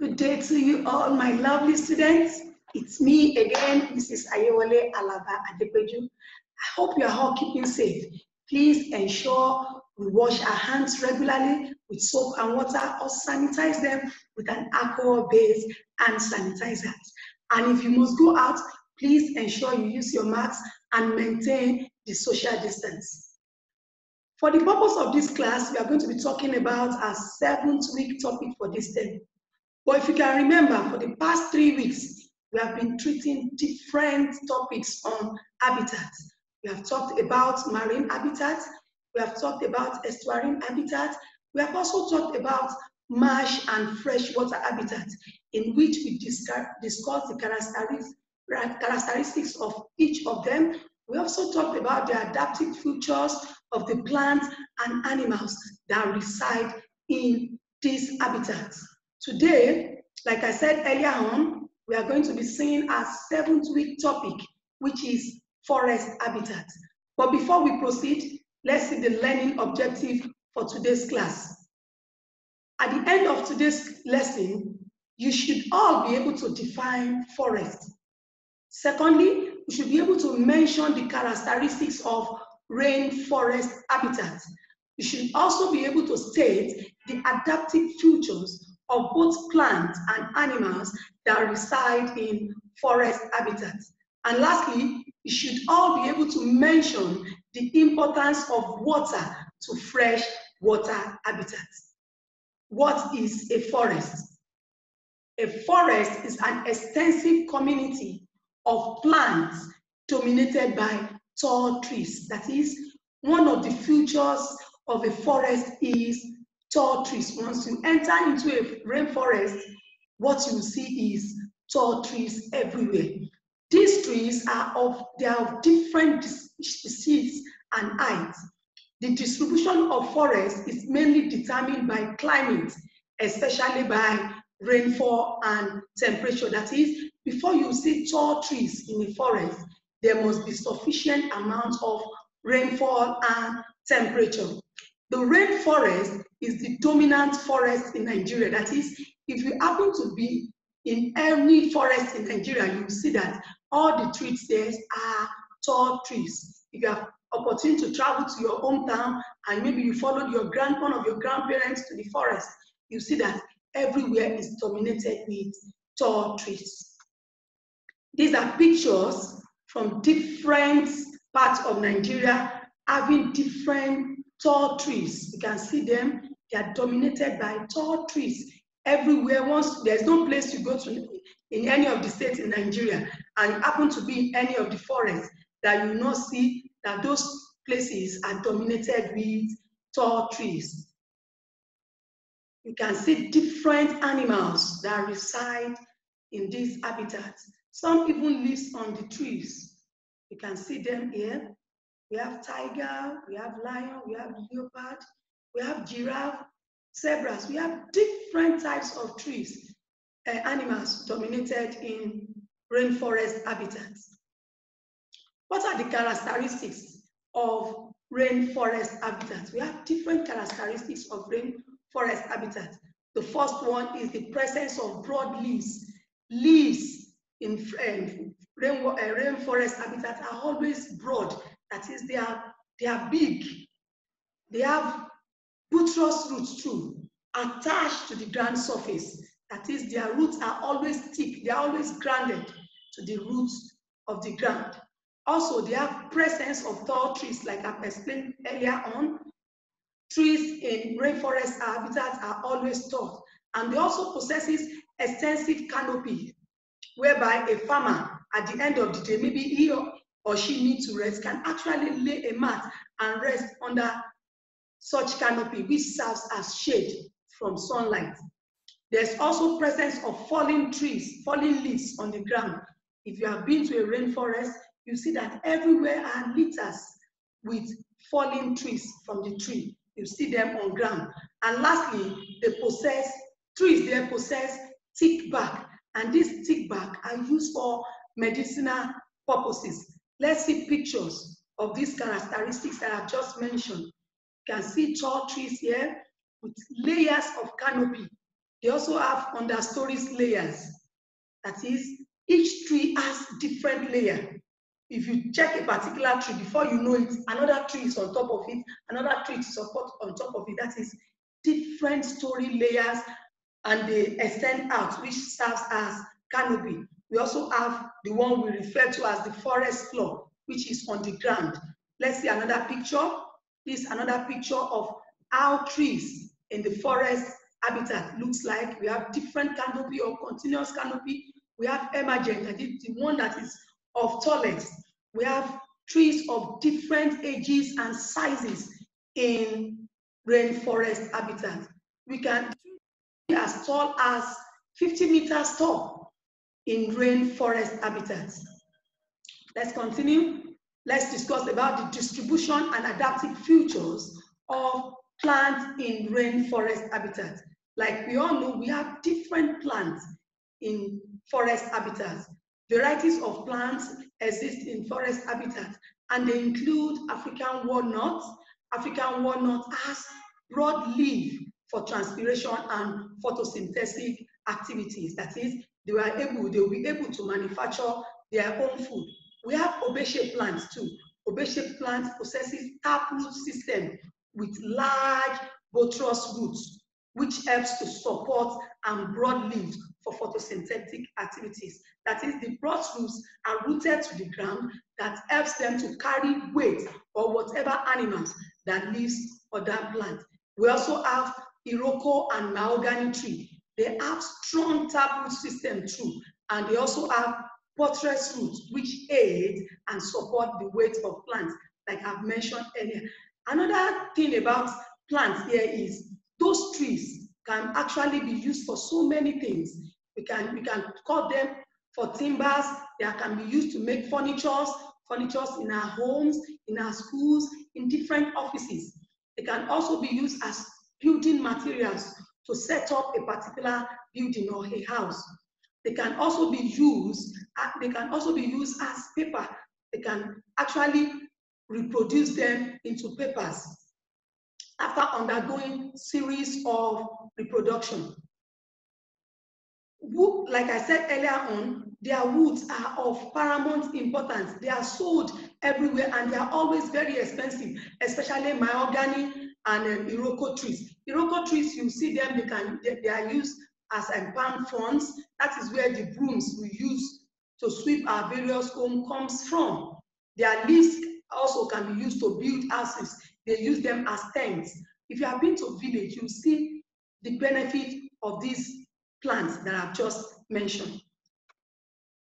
Good day to you all, my lovely students. It's me again, Mrs. Ayewale Alaba Adepeju. I hope you are all keeping safe. Please ensure we wash our hands regularly with soap and water or sanitize them with an alcohol-based hand sanitizer. And if you must go out, please ensure you use your mask and maintain the social distance. For the purpose of this class, we are going to be talking about our seventh week topic for this term. But if you can remember, for the past three weeks, we have been treating different topics on habitats. We have talked about marine habitats, we have talked about estuarine habitats, we have also talked about marsh and freshwater habitats, in which we discuss, discuss the characteristics, characteristics of each of them. We also talked about the adaptive features of the plants and animals that reside in these habitats. Today, like I said earlier on, we are going to be seeing our seventh week topic, which is forest habitat. But before we proceed, let's see the learning objective for today's class. At the end of today's lesson, you should all be able to define forest. Secondly, you should be able to mention the characteristics of rainforest habitat. You should also be able to state the adaptive features of both plants and animals that reside in forest habitats. And lastly, you should all be able to mention the importance of water to fresh water habitats. What is a forest? A forest is an extensive community of plants dominated by tall trees. That is, one of the features of a forest is tall trees. Once you enter into a rainforest, what you see is tall trees everywhere. These trees are of, they are of different species and heights. The distribution of forests is mainly determined by climate, especially by rainfall and temperature. That is, before you see tall trees in a forest, there must be sufficient amount of rainfall and temperature. The rainforest is the dominant forest in Nigeria. That is, if you happen to be in any forest in Nigeria, you see that all the trees there are tall trees. If you have opportunity to travel to your hometown and maybe you followed your grand one of your grandparents to the forest, you see that everywhere is dominated with tall trees. These are pictures from different parts of Nigeria having different tall trees. You can see them, they are dominated by tall trees. Everywhere, once there's no place you go to in any of the states in Nigeria, and happen to be in any of the forests, that you not see that those places are dominated with tall trees. You can see different animals that reside in these habitats. Some even live on the trees. You can see them here. We have tiger, we have lion, we have leopard, we have giraffe, zebras. We have different types of trees, uh, animals dominated in rainforest habitats. What are the characteristics of rainforest habitats? We have different characteristics of rainforest habitats. The first one is the presence of broad leaves. Leaves in um, uh, rainforest habitats are always broad. That is, they are, they are big. They have buttress roots too, attached to the ground surface. That is, their roots are always thick. They are always grounded to the roots of the ground. Also, they have presence of tall trees, like I've explained earlier on. Trees in rainforest habitats are always tall. And they also possesses extensive canopy, whereby a farmer, at the end of the day, maybe he or she needs to rest, can actually lay a mat and rest under such canopy, which serves as shade from sunlight. There's also presence of falling trees, falling leaves on the ground. If you have been to a rainforest, you see that everywhere are litters with falling trees from the tree. You see them on ground. And lastly, they possess, trees they possess thick bark. And this thick bark are used for medicinal purposes. Let's see pictures of these characteristics that I've just mentioned. You can see tall trees here with layers of canopy. They also have understories layers. That is, each tree has different layer. If you check a particular tree, before you know it, another tree is on top of it, another tree is on top of it. That is different story layers and they extend out, which serves as canopy. We also have the one we refer to as the forest floor, which is on the ground. Let's see another picture. This another picture of how trees in the forest habitat looks like. We have different canopy or continuous canopy. We have emergent, the one that is of tallest. We have trees of different ages and sizes in rainforest habitat. We can be as tall as 50 meters tall in rainforest habitats. Let's continue. Let's discuss about the distribution and adaptive features of plants in rainforest habitats. Like we all know, we have different plants in forest habitats. Varieties of plants exist in forest habitats, and they include African walnut. African walnut has broad leaf for transpiration and photosynthetic activities. That is, they were able, they will be able to manufacture their own food. We have obeche plants too. Obeche plant possesses taproot system with large bulbous roots, which helps to support and broad leaves for photosynthetic activities. That is, the broad roots are rooted to the ground that helps them to carry weight or whatever animals that lives on that plant. We also have Iroko and mahogany tree. They have strong taproot system too, and they also have buttress roots, which aid and support the weight of plants, like I've mentioned earlier. Another thing about plants here is those trees can actually be used for so many things. We can, we can cut them for timbers, they can be used to make furnitures, furnitures in our homes, in our schools, in different offices. They can also be used as building materials to set up a particular building or a house. They can also be used, uh, they can also be used as paper. They can actually reproduce them into papers after undergoing series of reproduction. Wood, like I said earlier on, their woods are of paramount importance. They are sold everywhere and they are always very expensive, especially mahogany and um, Iroko trees. Iroko trees, you see them, they, can, they, they are used as palm fronds. That is where the brooms we use to sweep our various home comes from. Their leaves also can be used to build houses. They use them as tents. If you have been to village, you see the benefit of these plants that I've just mentioned.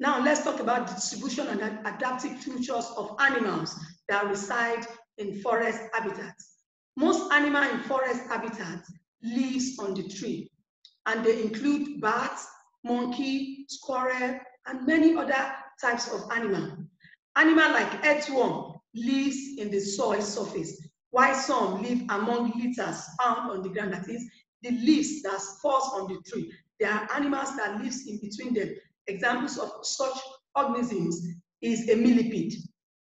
Now let's talk about distribution and adaptive features of animals that reside in forest habitats. Most animal in forest habitats lives on the tree, and they include bats, monkey, squirrel, and many other types of animal. Animal like earthworm lives in the soil surface, while some live among litters found on the ground, that is, the leaves that falls on the tree. There are animals that lives in between them. Examples of such organisms is a millipede.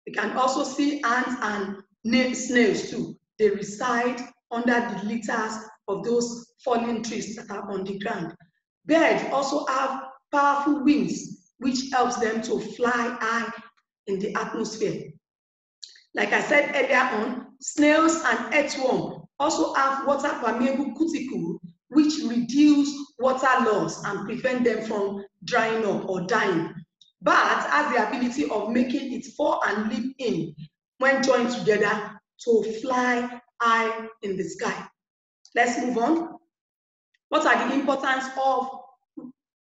You can also see ants and snails too they reside under the litters of those fallen trees that are on the ground. Birds also have powerful wings, which helps them to fly high in the atmosphere. Like I said earlier on, snails and earthworm also have water permeable cuticle, which reduce water loss and prevent them from drying up or dying. But has the ability of making it fall and leap in when joined together to fly high in the sky. Let's move on. What are the importance of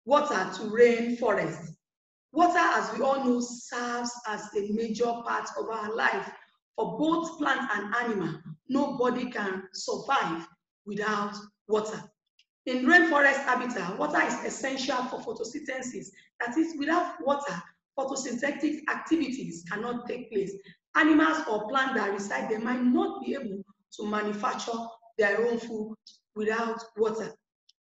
water to rainforest? Water, as we all know, serves as a major part of our life. For both plant and animal, nobody can survive without water. In rainforest habitat, water is essential for photosynthesis. That is, without water, photosynthetic activities cannot take place animals or plants that reside there might not be able to manufacture their own food without water.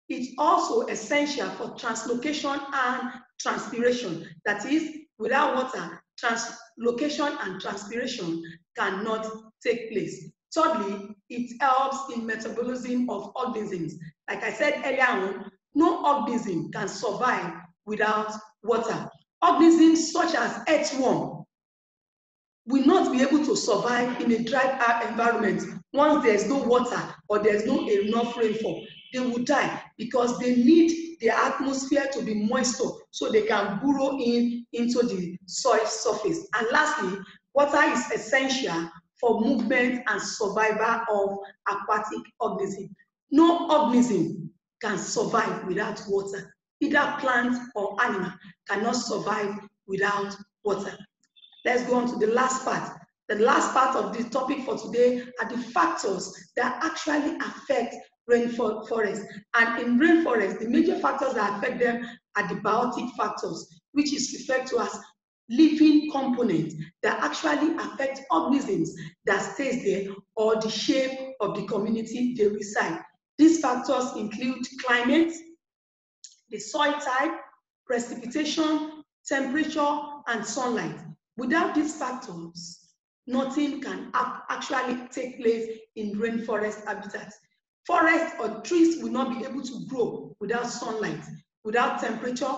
It's also essential for translocation and transpiration. That is, without water, translocation and transpiration cannot take place. Thirdly, it helps in metabolism of organisms. Like I said earlier on, no organism can survive without water. Organisms such as earthworm will not be able to survive in a dry environment once there's no water or there's no enough rainfall. They will die because they need the atmosphere to be moisture so they can burrow in into the soil surface. And lastly, water is essential for movement and survival of aquatic organisms. No organism can survive without water. Either plant or animal cannot survive without water. Let's go on to the last part. The last part of the topic for today are the factors that actually affect rainforest. And in rainforest, the major factors that affect them are the biotic factors, which is referred to as living components that actually affect organisms that stays there or the shape of the community they reside. These factors include climate, the soil type, precipitation, temperature, and sunlight. Without these factors, nothing can actually take place in rainforest habitats. Forests or trees will not be able to grow without sunlight, without temperature,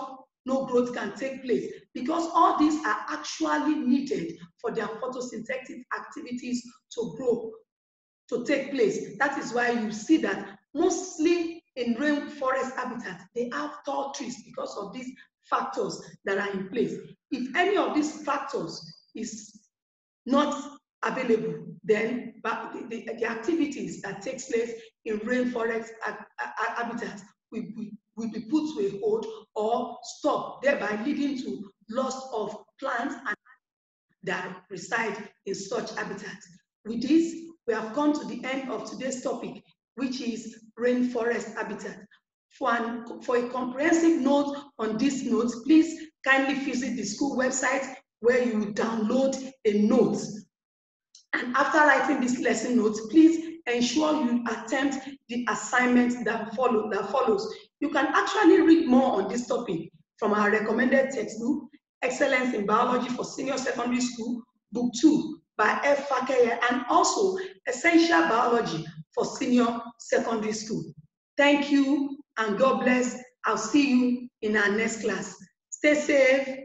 no growth can take place because all these are actually needed for their photosynthetic activities to grow, to take place. That is why you see that mostly in rainforest habitat, they have tall trees because of these factors that are in place. If any of these factors is not available, then the, the, the activities that takes place in rainforest habitat will be, will be put to a hold or stop, thereby leading to loss of plants and that reside in such habitats. With this, we have come to the end of today's topic, which is rainforest habitat. For, an, for a comprehensive note on this note, please kindly visit the school website where you download a note. And after writing this lesson notes, please ensure you attempt the assignment that, follow, that follows. You can actually read more on this topic from our recommended textbook, Excellence in Biology for Senior Secondary School, Book 2 by F. Fakeye, and also Essential Biology for Senior Secondary School. Thank you and God bless. I'll see you in our next class. Stay safe